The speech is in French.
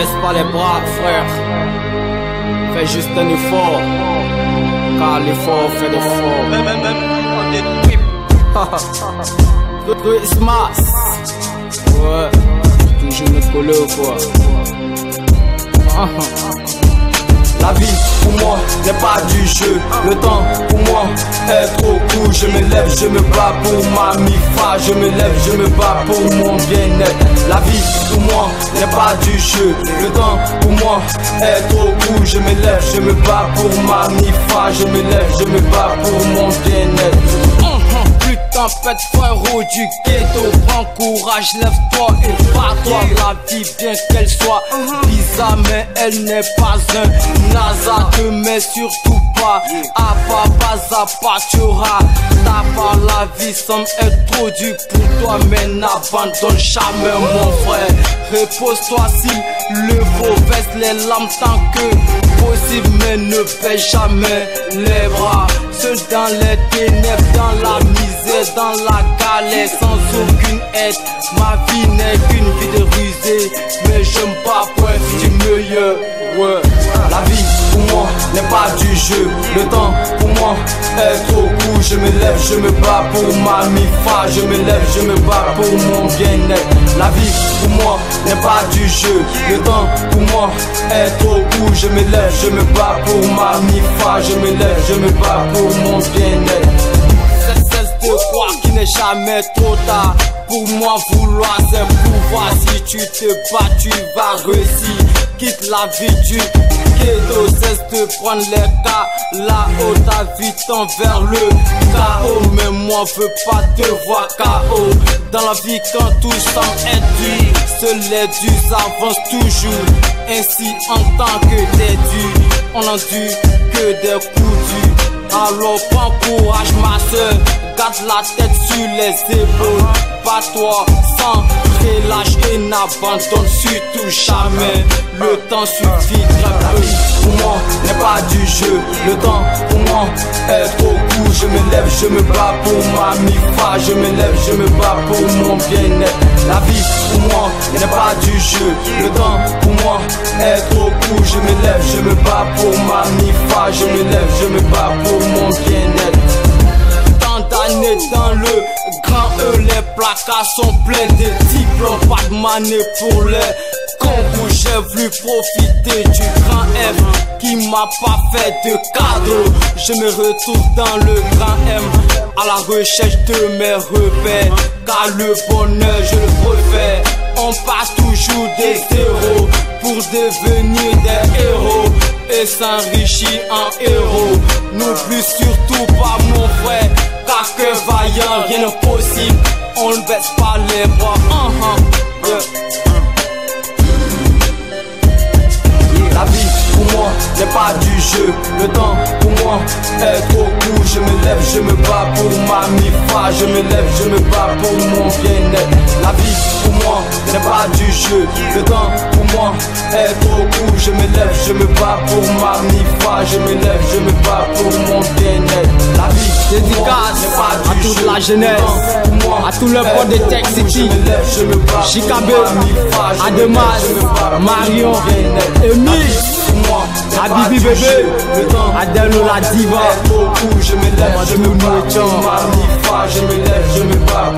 baisse pas les bras, frère. Fais juste un effort. Car l'effort fait l'effort. Même, même, même. Christmas. Ouais. Toujours quoi. La vie pour moi n'est pas du jeu. Le temps pour moi est trop Je me lève, je me bats pour ma mifa. Je me lève, je me bats pour mon bien-être. La vie pour moi n'est pas du jeu. Le temps pour moi est trop court. Je me lève, je me bats pour ma mifa. Je me lève, je me bats pour mon bien-être. Tempête, frérot du ghetto Prends courage, lève-toi et bats-toi La vie, bien qu'elle soit bizarre Mais elle n'est pas un Te mets surtout pas. À pas, pas à pas la vie semble être trop dure pour toi Mais n'abandonne jamais mon frère. Repose-toi s'il le faut. Baisse les lames tant que possible Mais ne baisse jamais les bras Dans les ténèbres, dans la misère, dans la galère, sans aucune aide. Ma vie n'est qu'une vie de rusée, mais je me bats pour un du meilleur. Ouais. N'est pas du jeu. Le temps pour moi est trop court. Je me lève, je me bats pour ma mifa. Je me lève, je me bats pour mon bien-être. La vie pour moi n'est pas du jeu. Le temps pour moi est trop court. Je me lève, je me bats pour ma mifa. Je me lève, je me bats pour mon bien-être. De croire qu'il n'est jamais trop tard. Pour moi, vouloir c'est pouvoir. Si tu te bats, tu vas réussir. Quitte la vie du ghetto, cesse de prendre les cas. Là-haut, ta vie tend vers le chaos. Mais moi, veux pas te voir KO. Dans la vie, quand tout semble être dur, seul les durs avancent toujours. Ainsi, en tant que des durs, on n'endure que des coups durs. Alors prends courage ma soeur Garde la tête sur les épaules Bats-toi sans relâche et n'abandonne surtout jamais Le temps suffit très peu pour moi n'est pas du jeu. Le temps pour moi est trop court. Je me lève, je me bats pour ma mifa. Je me lève, je me bats pour mon bien-être. La vie pour moi n'est pas du jeu. Le temps pour moi est trop court. Je me lève, je me bats pour ma mifa. Je me lève, je me bats pour placards sont pleins de diplômes, pas de monnaie pour les concours. J'ai voulu profiter du grand M qui m'a pas fait de cadeau. Je me retrouve dans le grand M à la recherche de mes repères, car le bonheur je le préfère. On passe toujours des zéros pour devenir des héros et s'enrichir en héros. N'oublie surtout pas mon frère, car que vaillant, rien n'est possible. On ne baisse n'est pas du jeu. Le temps pour moi est trop court. Je me lève, je me bats pour ma mifa. Je me lève, je me bats pour mon bien-être. La vie pour moi n'est pas du jeu. Le temps pour moi est trop court. Je me lève, je me bats pour ma mifa. Je me lève, je me bats pour mon bien-être. La vie Dédicace à toute jeu. la jeunesse, moi à tout le port de Tech. City, Je me lève, je me bats pour Chicago, Ademas, Marion. Emile, Habibi bébé, Adèle la diva. Je me lève, je me bats. Je me lève, je me bats